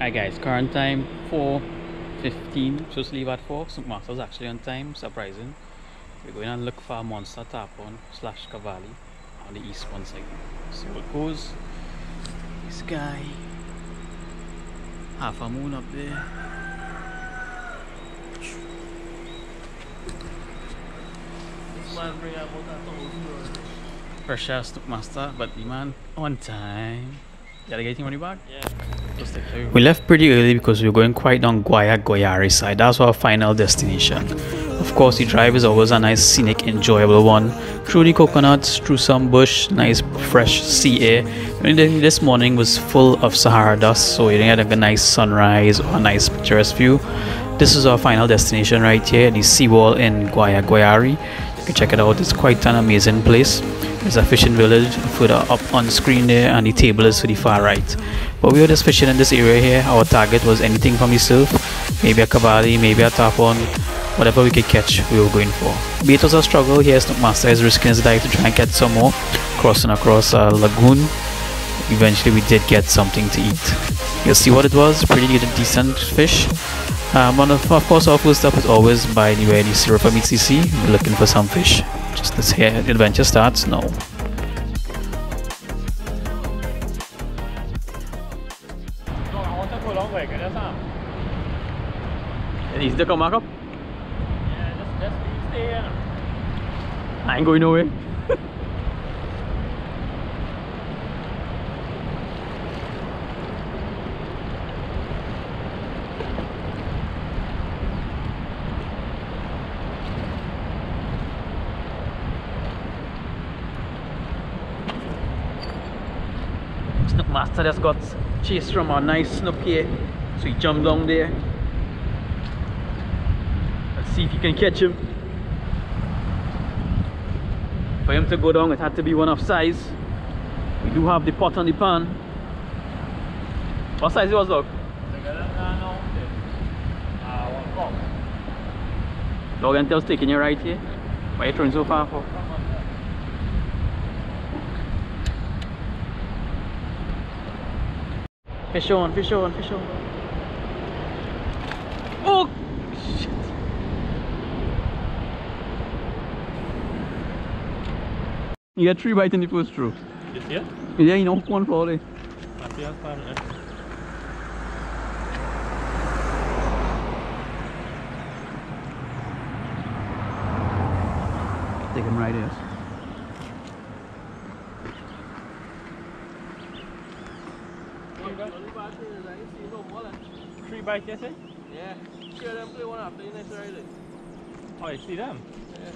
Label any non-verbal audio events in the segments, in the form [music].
Hi guys, current time 4.15, supposed to leave at 4. Snookmaster's actually on time, surprising. We're going and look for a monster tarpon slash cavalli on the east one side. See it goes. This guy, half a moon up there. Fresh ass Snookmaster, but the man on time. You gotta get your back? Yeah. We left pretty early because we were going quite down Guayaguayare side. That's our final destination. Of course, the drive is always a nice, scenic, enjoyable one. Through the coconuts, through some bush, nice, fresh sea air. This morning was full of Sahara dust, so we didn't get a nice sunrise or a nice picturesque view. This is our final destination right here, the seawall in Guayaguayare. You can check it out, it's quite an amazing place. There's a fishing village further up on the screen there, and the table is to the far right. But we were just fishing in this area here. Our target was anything from the surf, maybe a cavalli, maybe a tarpon, whatever we could catch, we were going for. Bait was a struggle here. Snookmaster is risking his life to try and catch some more, crossing across a lagoon. Eventually, we did get something to eat. You'll see what it was. Pretty decent fish. Um, and of, of course, our first stop is always by the where the sea. We're looking for some fish. Just this here, adventure starts now. Is the come back up? Yeah, just, just stay here. I ain't going nowhere. Master just got chased from a nice snook here. So he jumped down there. Let's see if you can catch him. For him to go down, it had to be one of size. We do have the pot on the pan. What size it was, dog? Dog and tail's taking you right here. Why are you throwing so far for? Fish on, fish on, fish on. Oh! Shit. You got three bites in the first throw. It? Yeah, you know, one for there. I see it, man. Take him right here. Three bites, you say? Yeah, three of them play one after the next Friday. Oh, you see them? Yeah.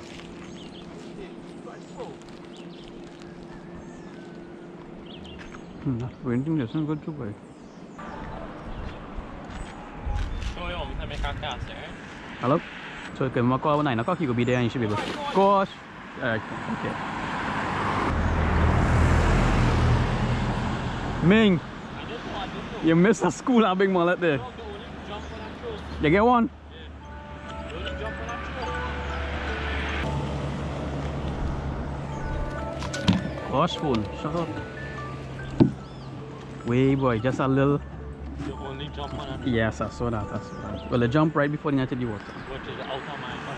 Hmm, renting doesn't go too bad. Ôi, ổng thay mấy cá cả sẽ. Hello? So cái mà qua bên này nó có khi có video you should be able. Gosh. Alright, okay. Ming, I just know, I just know. you missed a school out big mullet there. Dog, the only jump on that show. You get one? Oh, the only jump on that show. Gosh, phone, shut up. Way boy, just a little. The only jump on. Yes, I saw that. I saw that. Well, the jump right before the net hit the water. Which is out of my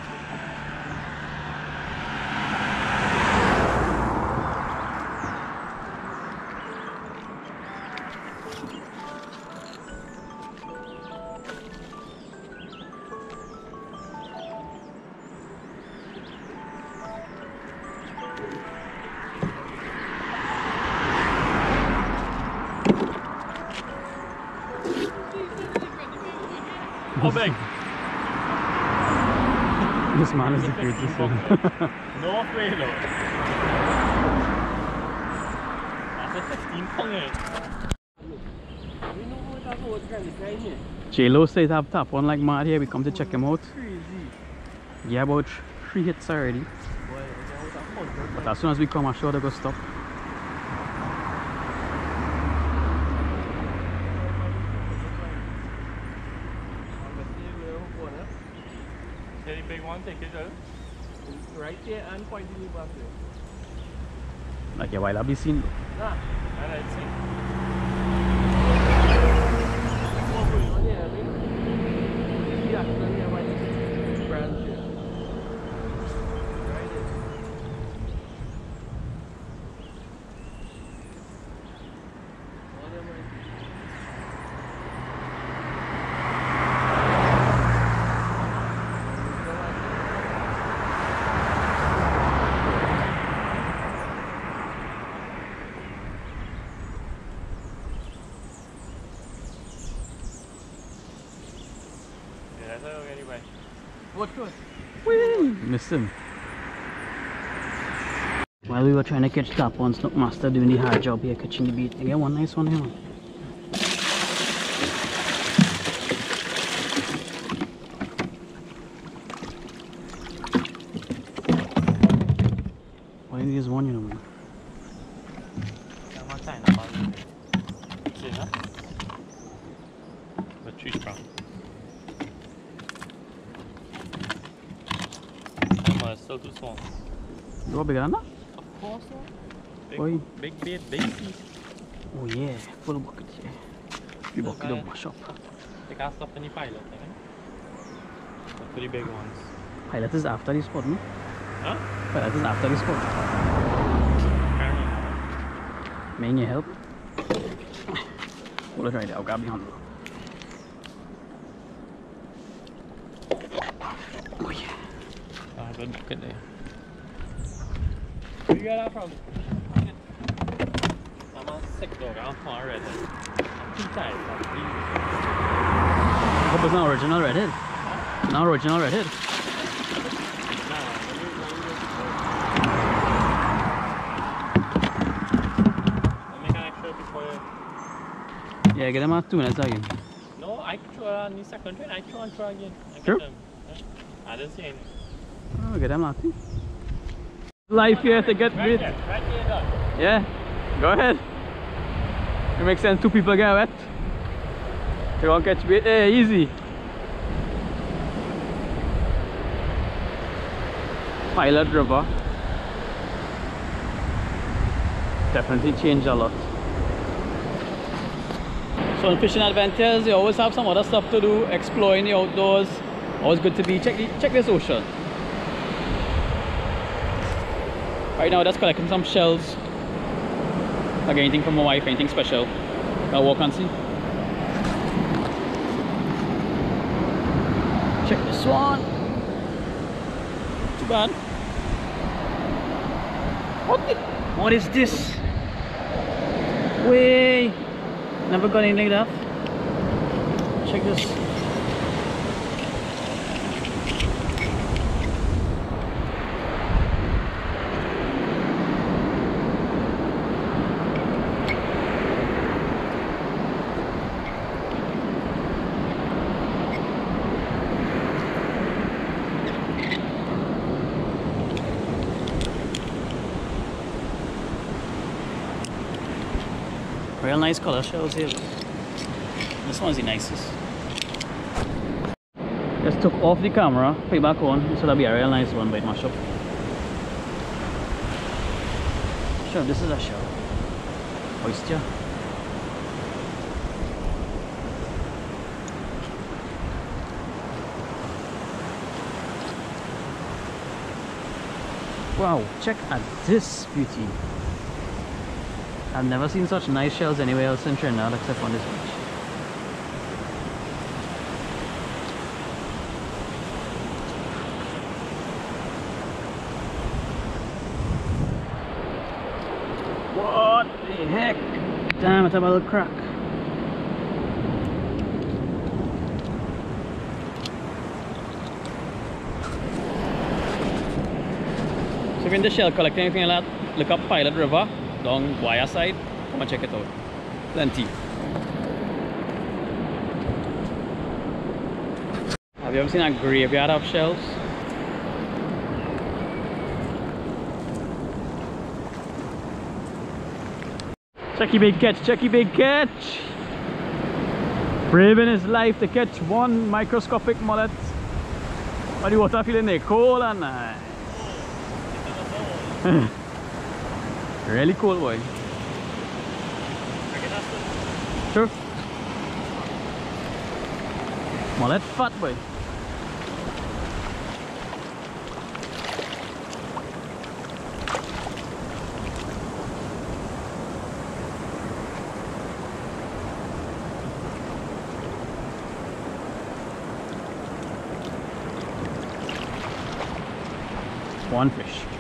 [laughs] what that's what kind of guy here. J-Lo says I've tap one like mad here. We come to check him out. Crazy. Yeah, about three hits already. Boy, that was a hundred. But as soon as we come, I'm sure they go stop. Very big one, take it out right here and pointing you pathway. Okay, while I'll be seen. Ah, alright, see. What's going on here? I mean, the branch. What good? Missed him. While we were trying to catch tap on Snookmaster doing the hard job here catching the beat. I get one nice one here. man. Why you use one, you know, man? I'm not tying up on See, huh? The tree strong. I'm uh, still too small. You want bigger than that? Of course, no. Big, Oi. big bait, big piece. Oh yeah, full bucket, yeah. The bucket Okay. don't mash up. They got stuff in the pilot, I think. The pretty big ones. Pilot is after the spot, no? Huh? Pilot is after the spot. Apparently. May I need your help? Hold it right there, I'll grab the handle. Oh yeah. Ah, good bucket there. Where you got that from? I'm a sick dog. I'm far redhead. I'm too tight. I'm too- I hope it's not original redhead. Not original redhead. Yeah, get them out two minutes again. No, I throw on the second train. I throw and throw again. I Sure. them. I didn't see any. Oh, get them out. Life here to get Right rid. right there, done. Yeah, go ahead. It makes sense two people get wet. They won't catch bait. Hey, eh, easy. Pilot River. Definitely changed a lot. So in fishing adventures, you always have some other stuff to do, exploring the outdoors. Always good to be. Check the, check this ocean. Right now, that's collecting some shells. Like anything from my wife, anything special. I'll walk and see. Check this one. Too bad. What the? What is this? Way. Never got anything like that. Check this. Real nice color shells here. This one's the nicest. Just took off the camera, put it back on, so that'll be a real nice one, by it mash up. Sure, this is a shell. Oyster. Wow, check out this beauty. I've never seen such nice shells anywhere else in Trinidad except on this beach. What the heck? Damn, it's a little crack. So if you're in the shell collecting anything like that, look up Pilot River down Guaya side. Come and check it out. Plenty. Have you ever seen a graveyard of shells? Checky big catch, checky big catch! Braving his life to catch one microscopic mullet. But the water feeling there cold and nice. [laughs] really cool boy. Sure. Mullet fat boy. One fish.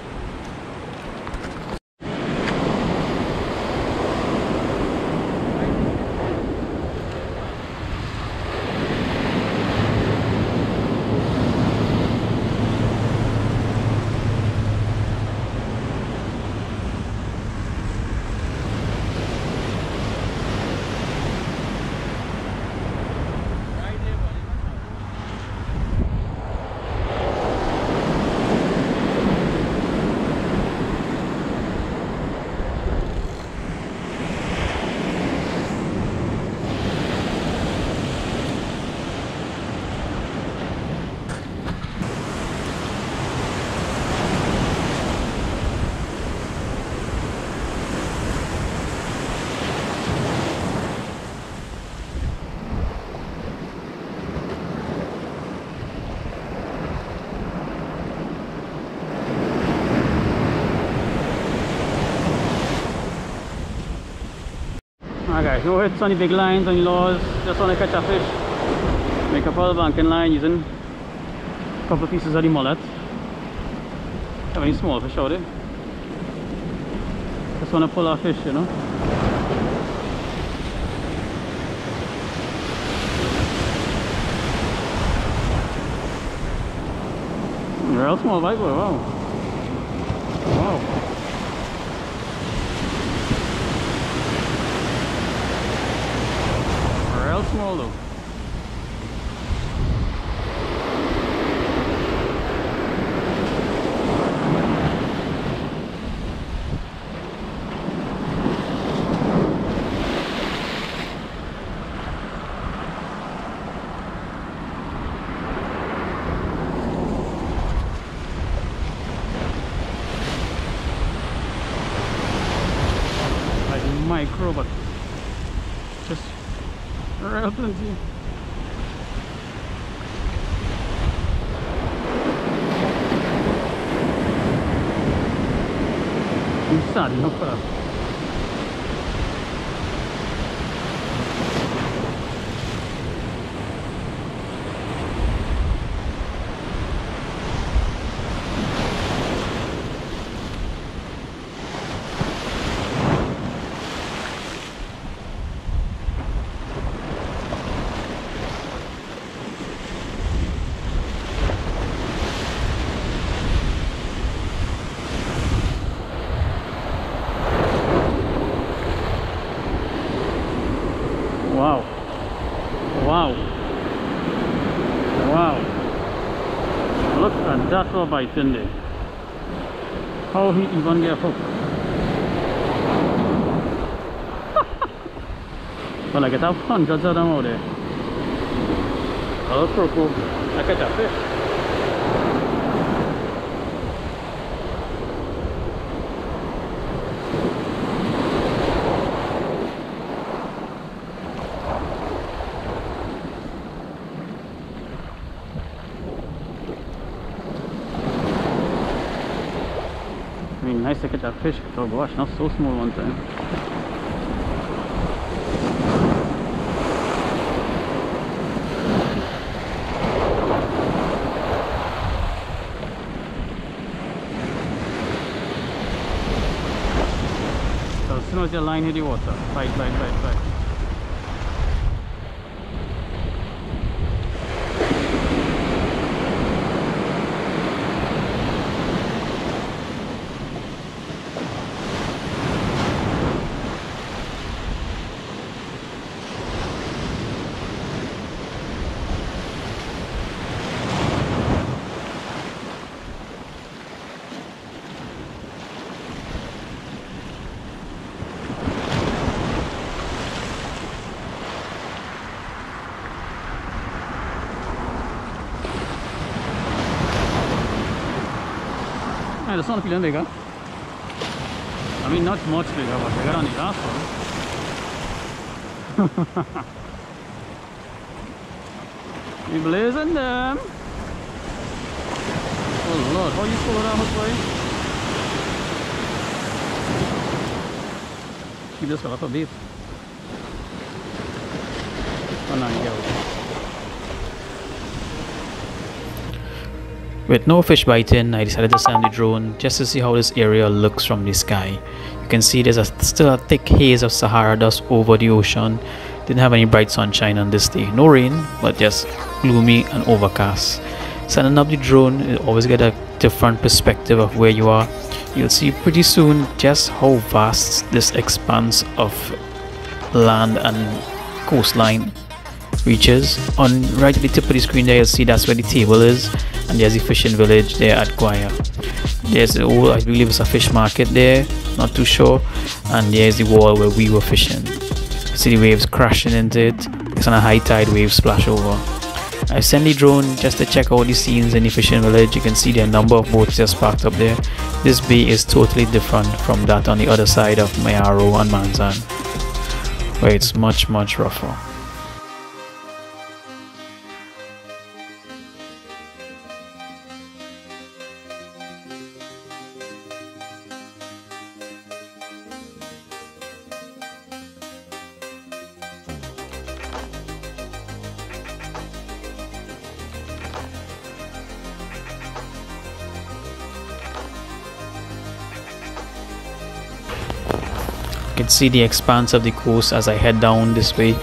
No hits on big lines, the laws, just want to catch a fish. Make a pull banking line using a couple of pieces of the mullet. Have any small fish out there? Just want to pull a fish, you know. Real small viper. Wow. Real small though. Like micro, but just real plenty. I'm sad enough for that. Wow. Wow. Wow. Look How he even get hooked. [laughs] well, I get hundreds of them out there. Hello, Croco. I catch a fish. I at a fish, oh gosh, not so small one time. So as soon as your line hit the water, bite, bite, bite, bite. Ah, feeling bigger. I mean, not much bigger, but bigger than the last one. you blazing them. Oh lord, how you slow down this way? She just got up a bit. Oh no, you With no fish biting, I decided to send the drone just to see how this area looks from the sky. You can see there's a, still a thick haze of Sahara dust over the ocean. Didn't have any bright sunshine on this day. No rain, but just gloomy and overcast. Sending up the drone, you always get a different perspective of where you are. You'll see pretty soon just how vast this expanse of land and coastline reaches. On right at the tip of the screen there you'll see that's where the table is and there's the fishing village there at Guaya. There's a I believe it's a fish market there, not too sure. And there's the wall where we were fishing. See the waves crashing into it. It's on a high tide wave splash over. I sent the drone just to check out the scenes in the fishing village. You can see a number of boats just parked up there. This bay is totally different from that on the other side of Mayaro and Manzan, where it's much much rougher. Can see the expanse of the coast as I head down this way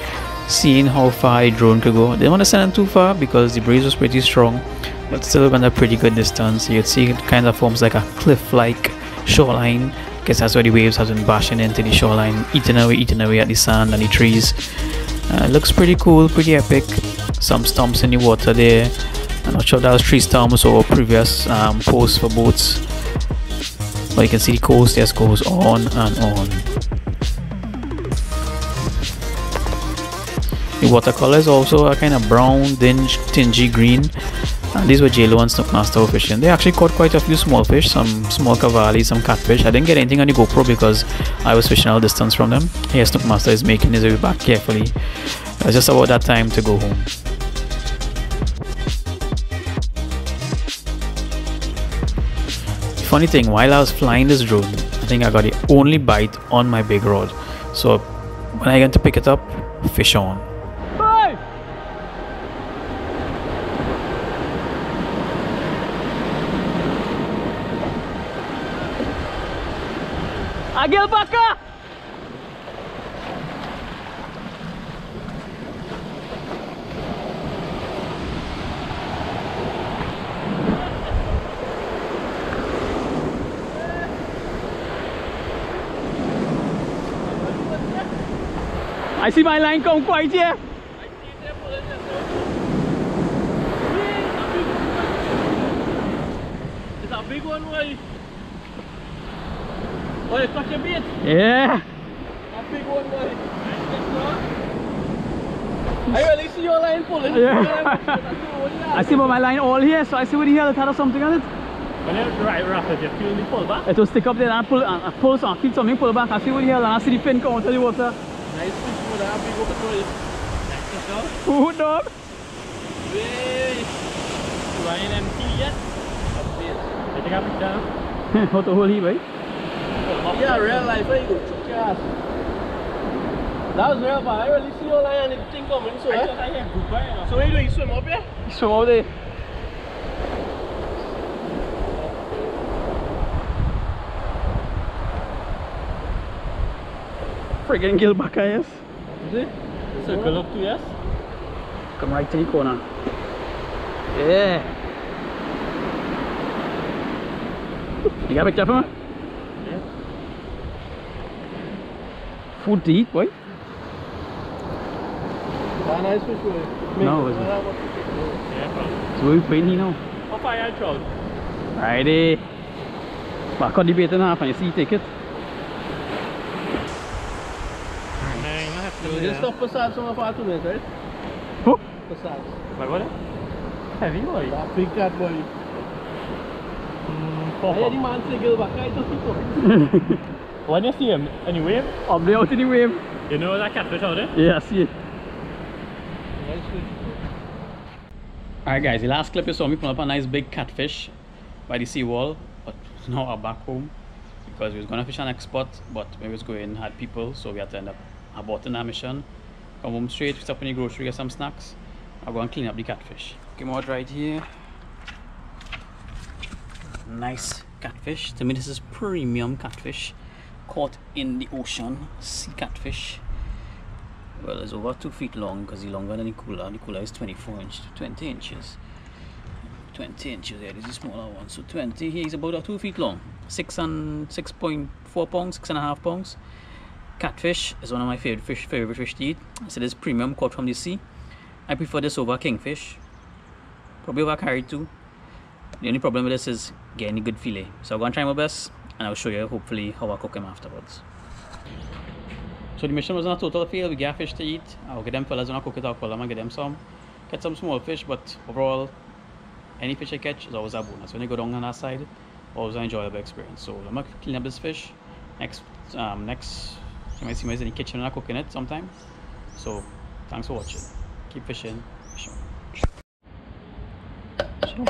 seeing how far a drone could go. Didn't want to send it too far because the breeze was pretty strong but still went a pretty good distance. You'd see it kind of forms like a cliff like shoreline. Guess that's where the waves have been bashing into the shoreline eating away eating away at the sand and the trees. Uh, looks pretty cool pretty epic. Some stumps in the water there. I'm not sure that was tree stumps or previous um, posts for boats. But you can see the coast just goes on and on watercolor is also a kind of brown dingy, tingy green and these were JLo and were fishing. They actually caught quite a few small fish, some small cavalli, some catfish. I didn't get anything on the GoPro because I was fishing a distance from them. Here Snookmaster is making his way back carefully. It's just about that time to go home. funny thing, while I was flying this drone, I think I got the only bite on my big rod. So when I went to pick it up, fish on. Hey! Agil baka! I see my line come quite here. It's a big one, boy. Oh, you caught your bait? Yeah. A big one, boy. I really see your line pulling. Yeah. I see my line all here, so I see where the hell it had something on it. When you're right rapid, you feel the pull back. It will stick up there and pull and and pull some keep something pull back. I see where the hell and I see the fin come out of the water. Nice fish, boy. That big one, boy. Next fish, dog. Food dog. Hey. [laughs] You ain't empty yet? You take a picture now? What the hole he right? Eh? Yeah, real life, eh? You ass. That was real bad. I really see your line and the thing coming, so eh? So what are you doing? Swim up here? Swim out there. Friggin' gilbaka, yes. Is it? Circle up to yes? Come right to the corner. Yeah. You got a picture for me? Food to eat, boy. Nice fish, boy. No, it's- Yeah, So we playing here now. How far you trout? Righty. Back on the bait in half and you see take it. So just stop Passat some of our two minutes, right? Huh? Passat. Like what? Heavy boy. That big cat boy. Mm, I pop hear the man say girl back, I just keep up. When you see him anyway, Up there out in the wave. you know that catfish out there? Yeah, I see it. Alright guys, the last clip you saw me pull up a nice big catfish by the seawall, but [laughs] now I'm back home because we was gonna fish an next spot, but we was going had people, so we had to end up aborting our mission. Come home straight, stop in the grocery, get some snacks. I'll go and clean up the catfish. Came out right here. Nice catfish. To me this is premium catfish. Caught in the ocean. Sea catfish. Well, it's over two feet long because it's longer than the cooler. The cooler is 24 inch, 20 inches. 20 inches there, this is smaller one. So 20, he's about uh, two feet long. Six and 6.4 pounds, six and a half pounds. Catfish is one of my favorite fish, favorite fish to eat. So this premium caught from the sea. I prefer this over kingfish. Probably over carry too. The only problem with this is getting a good fillet. So I'm gonna try my best and I'll show you hopefully how I cook them afterwards. So the mission was not a total fail. We got fish to eat. I'll get them fellas when I cook it, I'll call them and get them some. Get some small fish, but overall, any fish I catch is always a bonus. When you go down on that side, always an enjoyable experience. So I'm gonna clean up this fish. Next, um, next, you might see me in the kitchen and I'm cooking it sometime. So thanks for watching. Keep fishing. So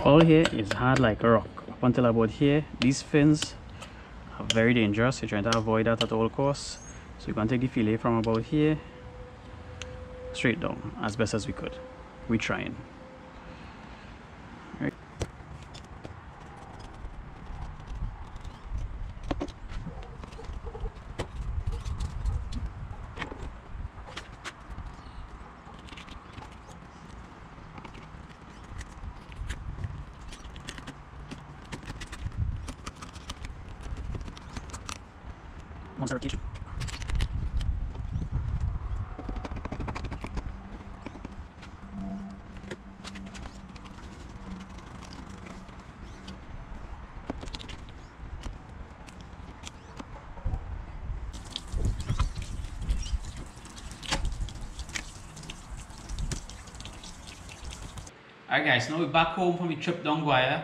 all here is hard like a rock. Up until about here, these fins very dangerous. You're trying to avoid that at all costs. So you can take the fillet from about here straight down as best as we could. We trying. Right. monster cage. Alright guys, now we're back home from the trip down Guaya.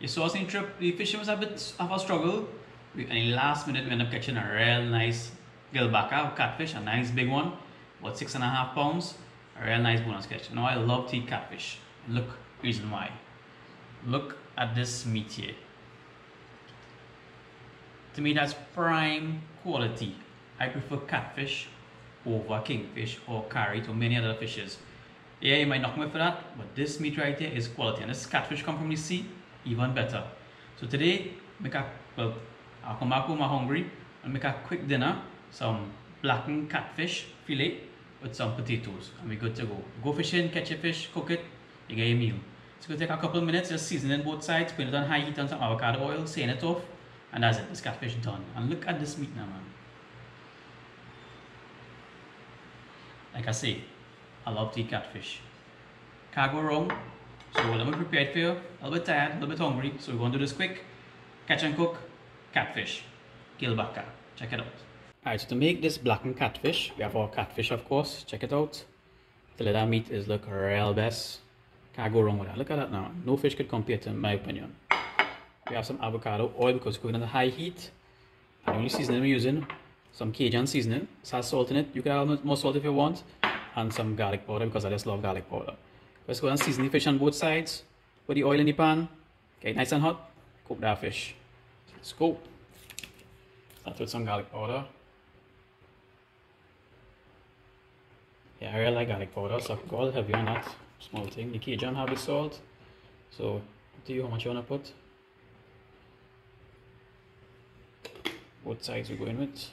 You saw us in trip, the fishing was a bit of a struggle. We, in the last minute we ended up catching a real nice gilbaka catfish, a nice big one, about six and a half pounds. A real nice bonus catch. Now I love to eat catfish. Look, reason why. Look at this meat here. To me that's prime quality. I prefer catfish over kingfish or carry to many other fishes. Yeah, you might knock me for that, but this meat right here is quality. And this catfish come from the sea, even better. So today, make a, well, I'll come back home, I'm hungry, and make a quick dinner, some blackened catfish fillet with some potatoes, and we're good to go. Go fishing, catch a fish, cook it, you get your meal. It's gonna take a couple of minutes, just seasoning both sides, put it on high heat on some avocado oil, season it off, and that's it, this catfish done. And look at this meat now, man. Like I say, I love eat catfish. Can't go wrong. So let me prepare it for you. A little bit tired, a little bit hungry. So we're going to do this quick. Catch and cook catfish. Gilbaka. Check it out. Alright, so to make this blackened catfish, we have our catfish of course. Check it out. The leather meat is look real best. Can't go wrong with that. Look at that now. No fish could compare to in my opinion. We have some avocado oil because we're cooking at a high heat. The only seasoning we're using, some Cajun seasoning. It has salt in it. You can add more salt if you want and some garlic powder because I just love garlic powder. Let's go and season the fish on both sides. Put the oil in the pan, get it nice and hot, cook that fish. Let's go. Start with some garlic powder. Yeah, I really like garlic powder, so go all heavy on that small thing. The Cajun have the salt, so do you how much you want to put. Both sides we're going with.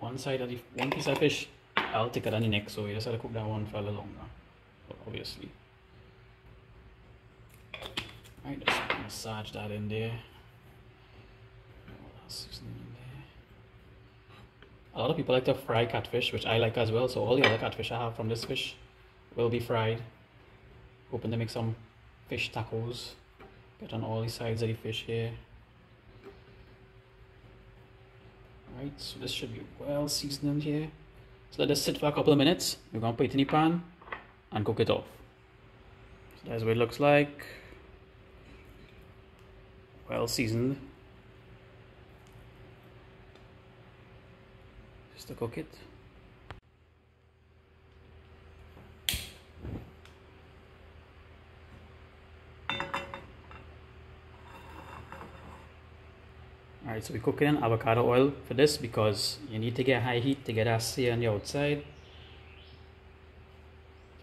One side of the one piece of fish I'll take it on the neck so you just have to cook that one for a little longer obviously. Alright just massage that in there? A lot of people like to fry catfish which I like as well so all the other catfish I have from this fish will be fried. Hoping to make some fish tacos. Get on all the sides of the fish here Right, so this should be well seasoned here. So let this sit for a couple of minutes. We're gonna put it in the pan and cook it off. So that's what it looks like. Well seasoned. Just to cook it. Alright, so we're cooking in avocado oil for this because you need to get high heat to get sear on the outside.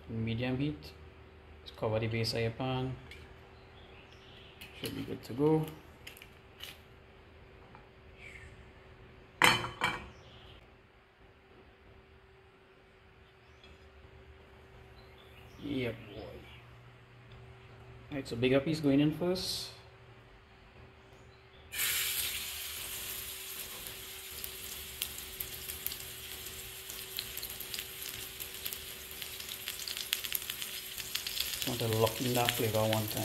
Medium heat. Just cover the base of your pan. Should be good to go. Yeah, boy. Alright, so bigger piece going in first. In flavor one time.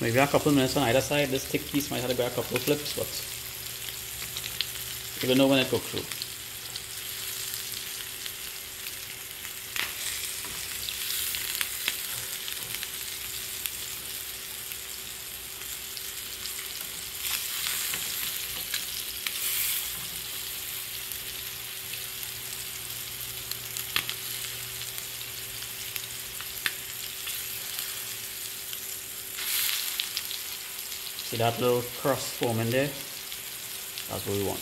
Maybe a couple minutes on either side. This thick piece might have to go a couple of flips, but you will know when it cooks through. That little cross forming there? That's what we want.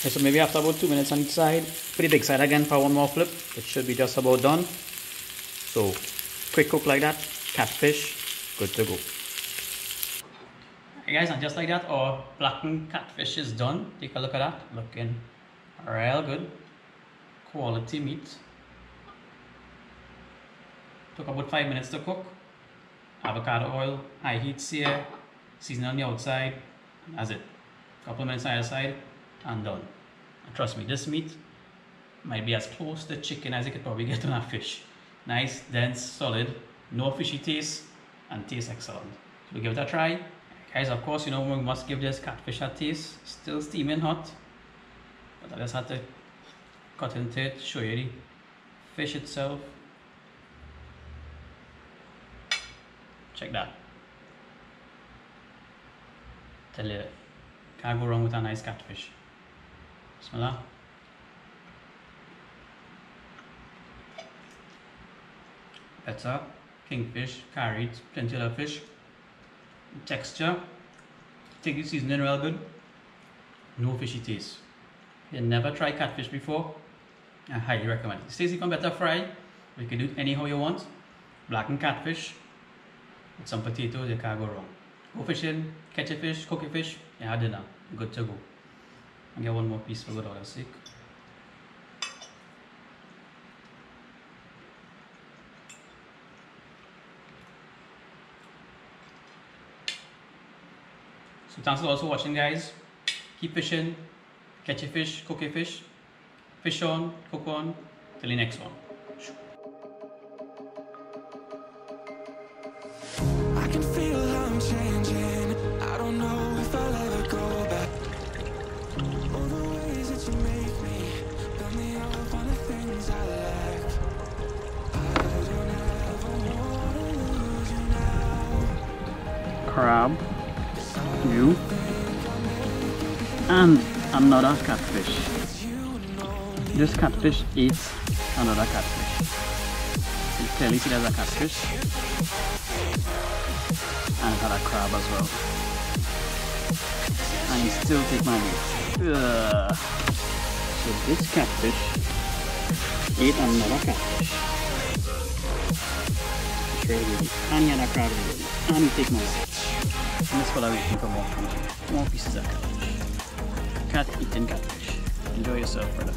Okay, so maybe after about two minutes on each side, put the big side again for one more flip. It should be just about done. So quick cook like that, catfish, good to go. Guys, and just like that, our blackened catfish is done. Take a look at that, looking real good. Quality meat. Took about five minutes to cook. Avocado oil, high heat sear, season on the outside, that's it. Couple minutes on the side, and done. And trust me, this meat might be as close to chicken as you could probably get on a fish. Nice, dense, solid, no fishy taste, and tastes excellent. So give it a try. Guys, of course, you know we must give this catfish a taste. Still steaming hot. But I just had to cut into it, show you the fish itself. Check that. Tell you, can't go wrong with a nice catfish. Bismillah. Better, kingfish, carrot, plenty of fish. Texture, take the seasoning real good. No fishy taste. You never tried catfish before, I highly recommend it. Stacy come better fry. You can do it anyhow you want. Blackened catfish with some potatoes, you can't go wrong. Go fishing, catch a fish, cook a fish, and have dinner. Good to go. And get one more piece for good order's sake. So thanks a lot for watching guys. Keep fishing, catch a fish, cook a fish, fish on, cook on, till the next one. I can feel I'm changing. I don't know if I'll ever go back. All the ways that you make me build me up on the things I lack. I don't ever wanna lose you now. crab, you, and another catfish. This catfish eats another catfish. You clearly see there's a catfish and another crab as well. And he still take my meat. So this catfish ate another catfish. It's. And he had a crab really. And he take my meat. And that's what I'm waiting for more food. More pieces of catfish. Cat eating catfish. Enjoy yourself, brother.